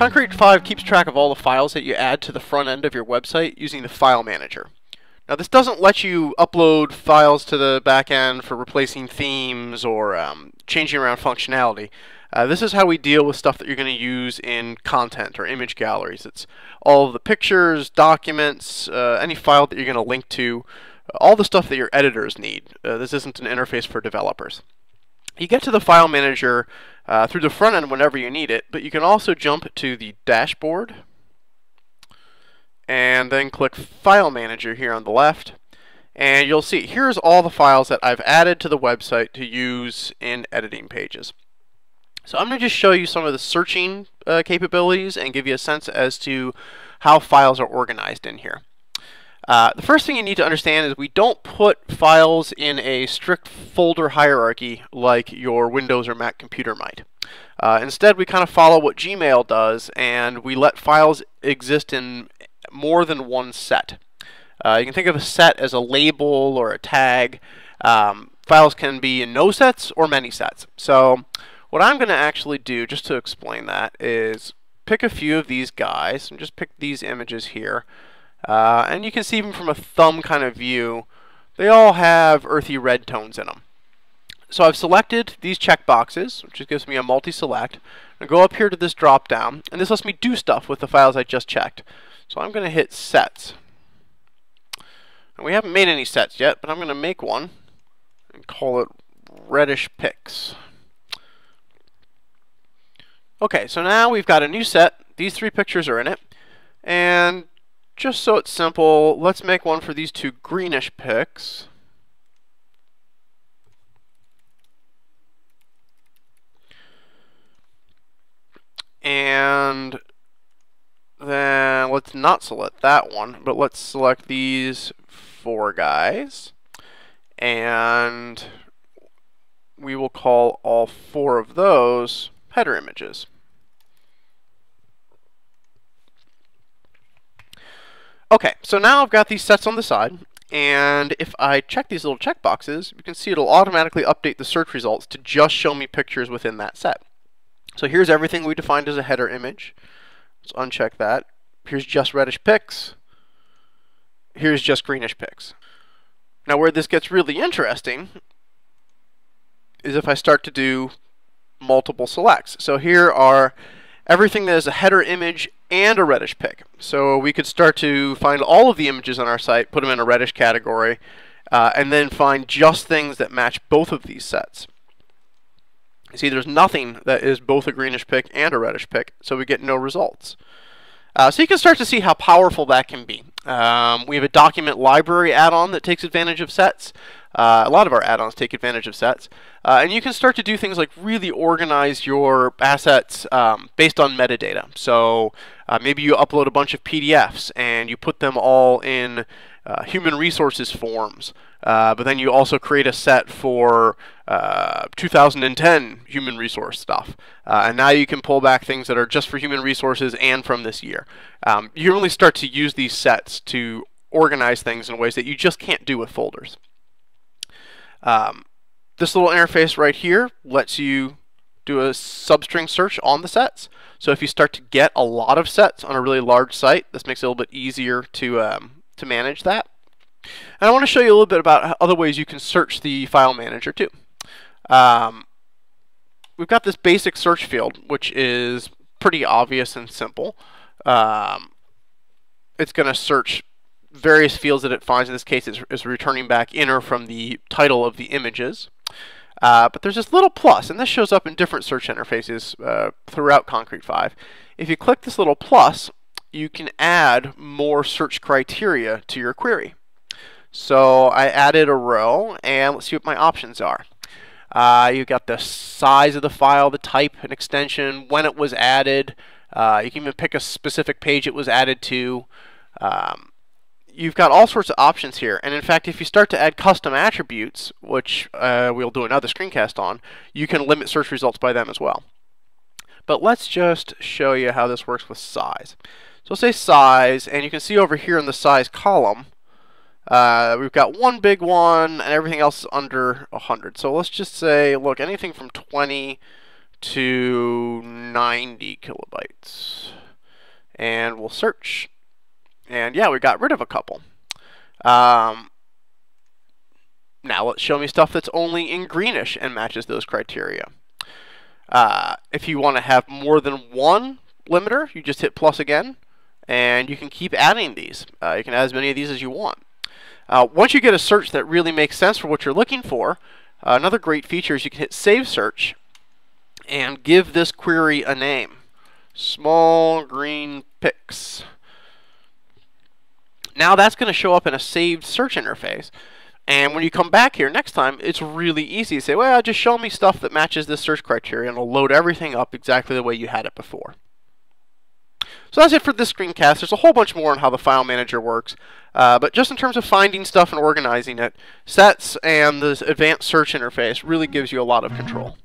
Concrete 5 keeps track of all the files that you add to the front end of your website using the file manager. Now this doesn't let you upload files to the back end for replacing themes or um, changing around functionality. Uh, this is how we deal with stuff that you're going to use in content or image galleries. It's all the pictures, documents, uh, any file that you're going to link to, all the stuff that your editors need. Uh, this isn't an interface for developers. You get to the file manager uh, through the front end whenever you need it, but you can also jump to the dashboard and then click File Manager here on the left and you'll see here's all the files that I've added to the website to use in editing pages. So I'm going to just show you some of the searching uh, capabilities and give you a sense as to how files are organized in here. Uh, the first thing you need to understand is we don't put files in a strict folder hierarchy like your Windows or Mac computer might. Uh, instead, we kind of follow what Gmail does, and we let files exist in more than one set. Uh, you can think of a set as a label or a tag. Um, files can be in no sets or many sets. So what I'm going to actually do, just to explain that, is pick a few of these guys, and just pick these images here. Uh, and you can see them from a thumb kind of view, they all have earthy red tones in them. So I've selected these checkboxes, which just gives me a multi-select. I go up here to this drop down, and this lets me do stuff with the files I just checked. So I'm going to hit sets. And we haven't made any sets yet, but I'm going to make one and call it reddish pics. Okay, so now we've got a new set. These three pictures are in it. And just so it's simple, let's make one for these two greenish pics. And then let's not select that one, but let's select these four guys. And we will call all four of those header images. Okay, so now I've got these sets on the side, and if I check these little checkboxes, you can see it'll automatically update the search results to just show me pictures within that set. So here's everything we defined as a header image. Let's uncheck that. Here's just reddish pics. Here's just greenish pics. Now where this gets really interesting is if I start to do multiple selects. So here are everything that is a header image and a reddish pick. So we could start to find all of the images on our site, put them in a reddish category, uh, and then find just things that match both of these sets. See, there's nothing that is both a greenish pick and a reddish pick, so we get no results. Uh, so you can start to see how powerful that can be. Um, we have a document library add-on that takes advantage of sets. Uh, a lot of our add-ons take advantage of sets. Uh, and you can start to do things like really organize your assets um, based on metadata. So uh, maybe you upload a bunch of PDFs and you put them all in uh, human resources forms. Uh, but then you also create a set for uh, 2010 human resource stuff. Uh, and now you can pull back things that are just for human resources and from this year. Um, you really start to use these sets to organize things in ways that you just can't do with folders. Um, this little interface right here lets you do a substring search on the sets. So if you start to get a lot of sets on a really large site, this makes it a little bit easier to, um, to manage that. And I want to show you a little bit about other ways you can search the file manager too. Um, we've got this basic search field, which is pretty obvious and simple. Um, it's going to search various fields that it finds. In this case, it's, it's returning back inner from the title of the images. Uh, but there's this little plus, and this shows up in different search interfaces uh, throughout Concrete 5. If you click this little plus, you can add more search criteria to your query. So I added a row, and let's see what my options are. Uh, you got the size of the file, the type and extension, when it was added. Uh, you can even pick a specific page it was added to. Um, you've got all sorts of options here. And in fact, if you start to add custom attributes, which uh, we'll do another screencast on, you can limit search results by them as well. But let's just show you how this works with size. So say size, and you can see over here in the size column, uh, we've got one big one, and everything else is under 100. So let's just say, look, anything from 20 to 90 kilobytes. And we'll search. And yeah, we got rid of a couple. Um, now let's show me stuff that's only in greenish and matches those criteria. Uh, if you want to have more than one limiter, you just hit plus again, and you can keep adding these. Uh, you can add as many of these as you want. Uh, once you get a search that really makes sense for what you're looking for, uh, another great feature is you can hit Save Search and give this query a name. Small green pics. Now that's going to show up in a saved search interface. And when you come back here next time, it's really easy to say, well, just show me stuff that matches this search criteria, and it'll load everything up exactly the way you had it before. So that's it for this screencast. There's a whole bunch more on how the file manager works, uh, but just in terms of finding stuff and organizing it, sets and the advanced search interface really gives you a lot of control.